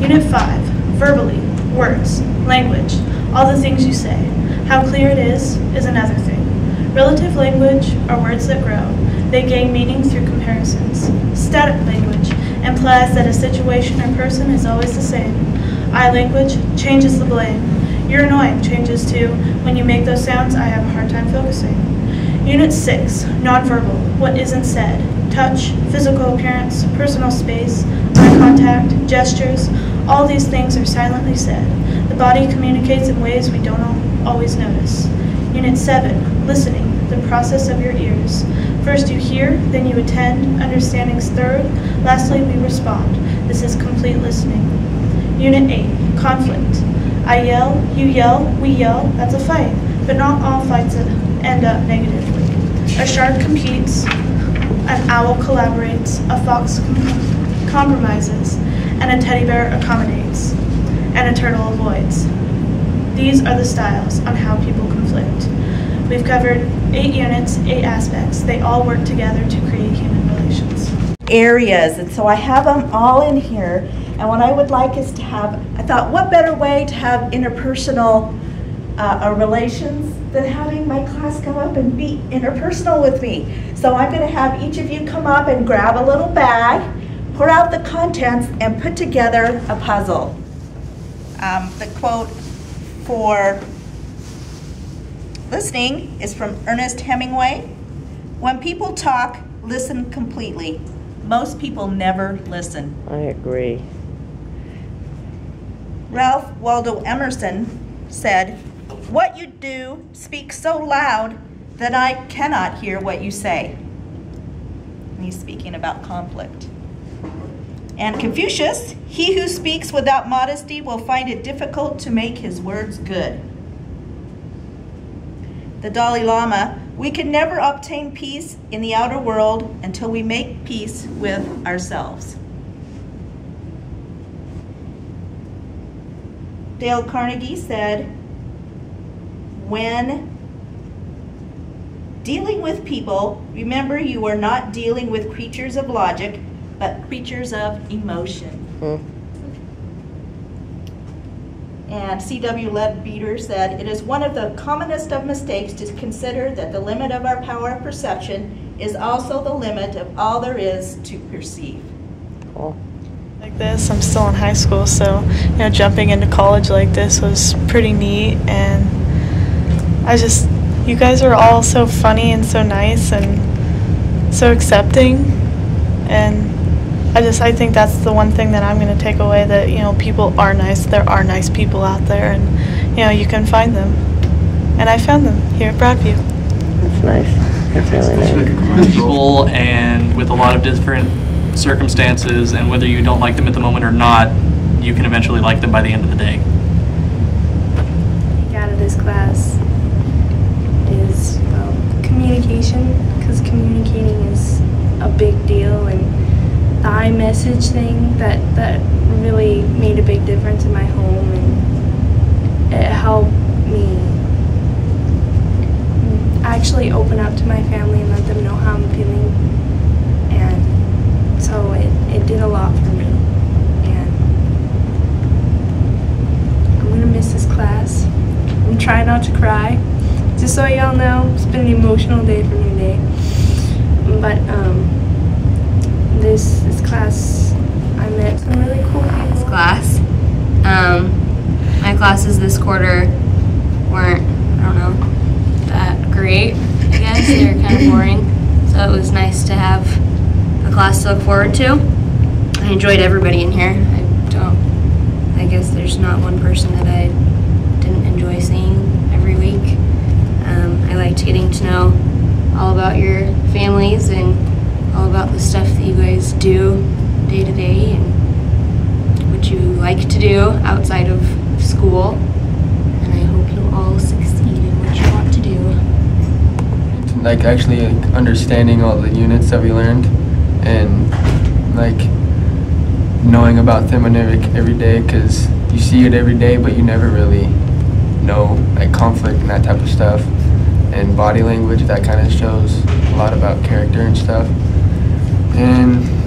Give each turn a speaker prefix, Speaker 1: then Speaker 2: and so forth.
Speaker 1: Unit 5, verbally, words, language, all the things you say. How clear it is, is another thing. Relative language are words that grow. They gain meaning through comparisons. Static language implies that a situation or person is always the same. I language changes the blame. You're annoying changes to when you make those sounds, I have a hard time focusing. Unit 6, nonverbal, what isn't said. Touch, physical appearance, personal space, eye contact, gestures, all these things are silently said. The body communicates in ways we don't always notice. Unit 7, listening, the process of your ears. First you hear, then you attend, understanding's third, lastly we respond. This is complete listening. Unit 8, conflict. I yell, you yell, we yell, that's a fight, but not all fights end up negatively. A shark competes, an owl collaborates, a fox com- compromises, and a teddy bear accommodates, and a turtle avoids. These are the styles on how people conflict. We've covered eight units, eight aspects. They all work together to create human relations.
Speaker 2: areas. And so I have them all in here. And what I would like is to have, I thought, what better way to have interpersonal uh, uh, relations than having my class come up and be interpersonal with me. So I'm going to have each of you come up and grab a little bag, pour out the contents, and put together a puzzle. Um, the quote for listening is from Ernest Hemingway. When people talk, listen completely. Most people never listen.
Speaker 3: I agree.
Speaker 2: Ralph Waldo Emerson said, What you do speaks so loud that I cannot hear what you say. And he's speaking about conflict. And Confucius, he who speaks without modesty will find it difficult to make his words good. The Dalai Lama, we can never obtain peace in the outer world until we make peace with ourselves. Dale Carnegie said, when dealing with people, remember you are not dealing with creatures of logic, but creatures of emotion.
Speaker 3: Hmm.
Speaker 2: And C.W. Leadbeater said, It is one of the commonest of mistakes to consider that the limit of our power of perception is also the limit of all there is to perceive.
Speaker 3: Cool.
Speaker 1: Like this, I'm still in high school, so you know, jumping into college like this was pretty neat, and I just, you guys are all so funny and so nice and so accepting, and I just, I think that's the one thing that I'm gonna take away that you know, people are nice. There are nice people out there, and you know, you can find them, and I found them here at Broadview.
Speaker 3: That's nice. That's really nice.
Speaker 4: with people and with a lot of different circumstances, and whether you don't like them at the moment or not, you can eventually like them by the end of the day.
Speaker 5: take out of this class is um, communication because communicating is a big deal and the I-message thing that that really made a big difference in my home and it helped me actually open up to my family and let them know how I'm feeling and so it, it did a lot for me and I'm gonna miss this class. I'm trying not to cry. Just so y'all know, it's been an emotional day for me today. But um, this this class, I met some really cool people.
Speaker 6: This class. Um, my classes this quarter weren't, I don't know, that great, I guess. they were kind of boring. So it was nice to have a class to look forward to. I enjoyed everybody in here. I don't, I guess there's not one person that I didn't enjoy seeing every week. Um, I liked getting to know all about your families and all about the stuff that you guys do day to day and what you like to do outside of school. And I hope you all succeed in what you want to do.
Speaker 7: like actually like, understanding all the units that we learned and like knowing about thermodynamic every day because you see it every day but you never really know like conflict and that type of stuff and body language that kind of shows a lot about character and stuff. And